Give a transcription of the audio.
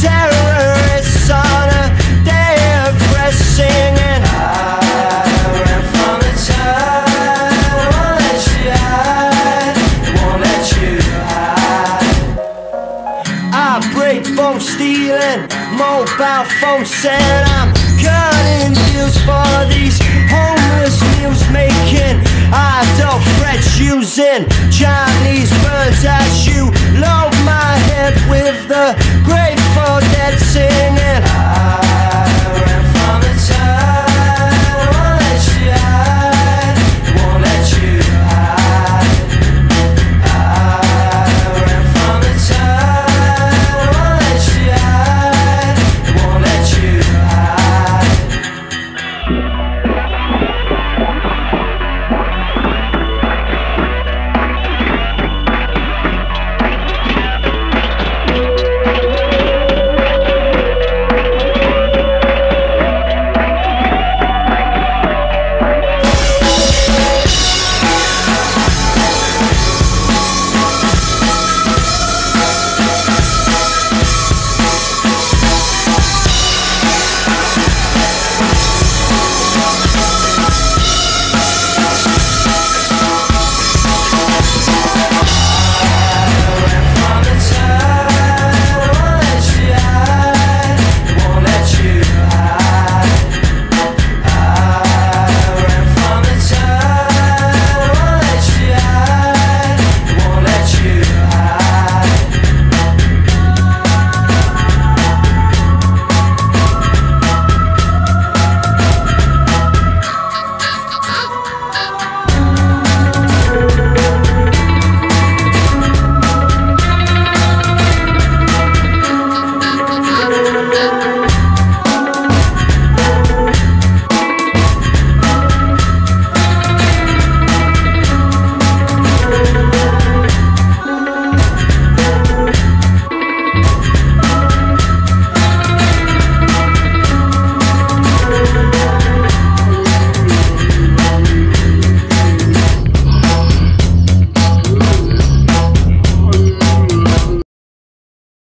terrorists on a day of pressing and I ran from the tide. Won't let you hide. Won't let you hide. I break phone stealing, mobile phone sent. I'm cutting deals for these homeless news making. Using John. world that's it